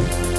you.